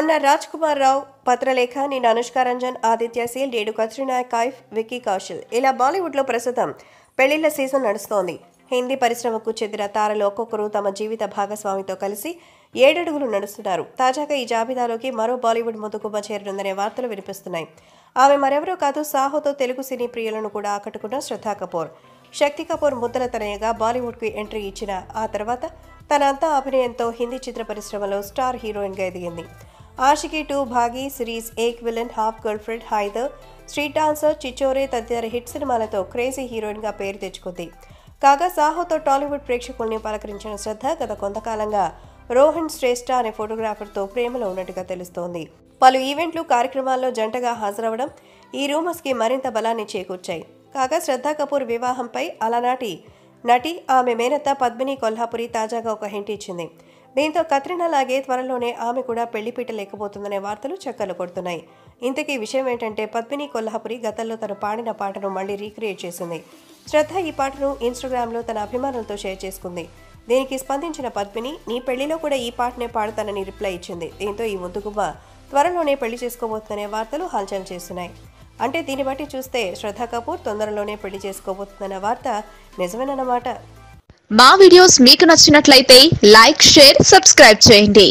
మొన్న రాజ్ కుమార్ రావు పత్రలేఖ నేను అనుష్క రంజన్ ఆదిత్య సీల్ డేడు కత్రినా కైఫ్ విక్కీ కౌశల్. ఇలా బాలీవుడ్లో ప్రస్తుతం పెళ్ళిళ్ళ సీజన్ నడుస్తోంది. హిందీ పరిశ్రమకు చెందిన తారలు ఒక్కొక్కరు తమ జీవిత భాగస్వామితో కలిసి ఏడడుగులు నడుస్తున్నారు. తాజాగా ఈ జాబితాలోకి మరో బాలీవుడ్ ముదుగుమ్మ చేరనుందనే వార్తలు వినిపిస్తున్నాయి. ఆమె మరెవరో కాదు సాహోతో తెలుగు సినీ ప్రియులను కూడా ఆకట్టుకున్న శ్రద్ధా కపూర్. శక్తి కపూర్ ముద్దల తనయగా బాలీవుడ్కు ఎంట్రీ ఇచ్చిన ఆ తర్వాత తనంతా అభినయంతో హిందీ చిత్ర పరిశ్రమలో స్టార్ హీరోయిన్గా ఎదిగింది. Aashiqui two Baaghi series Ek Villain Half Girlfriend Haider Street Dancer Chhichhore తదితర హిట్ సినిమాలతో క్రేజీ హీరోయిన్గా పేరు తెచ్చుకుంది కాగా సాహోతో టాలీవుడ్ ప్రేక్షకుల్ని పలకరించిన శ్రద్ధ గత కొంతకాలంగా రోహన్ శ్రేష్ఠ అనే ఫోటోగ్రాఫర్తో ప్రేమలో ఉన్నట్టుగా తెలుస్తోంది పలు ఈవెంట్లు కార్యక్రమాల్లో జంటగా హాజరవడం ఈ రూమర్స్కి మరింత బలాన్ని చేకూర్చాయి కాగా శ్రద్ధా కపూర్ వివాహంపై అలనాటి నటి ఆమె మేనత్త పద్మిని కొల్హాపురి తాజాగా ఒక హింట్ ఇచ్చింది దీంతో కత్రినా లాగే త్వరలోనే ఆమె కూడా పెళ్ళిపీట లేకపోతుందనే వార్తలు చక్కర్లు కొడుతున్నాయి. ఇంతకీ విషయం ఏంటంటే పద్మిని కొల్హాపురి గతంలో తను పాడిన పాటను మళ్ళీ రీక్రియేట్ చేసింది. శ్రద్ధ ఈ పాటను ఇన్స్టాగ్రామ్లో తన అభిమానులతో షేర్ చేసుకుంది. దీనికి స్పందించిన పద్మిని నీ పెళ్ళిలో కూడా ఈ పాటనే పాడతానని రిప్లై ఇచ్చింది. దీంతో ఈ ముద్దుగుమ్మ త్వరలోనే పెళ్ళి చేసుకోబోతుందనే వార్తలు హల్చల్ చేస్తున్నాయి. అంటే దీన్ని బట్టి చూస్తే శ్రద్ధా కపూర్ తొందరలోనే పెళ్ళి చేసుకోబోతుందన్న వార్త నిజమేనన్నమాట. మా వీడియోస్ మీకు నచ్చినట్లయితే లైక్ షేర్ సబ్స్క్రైబ్ చేయండి.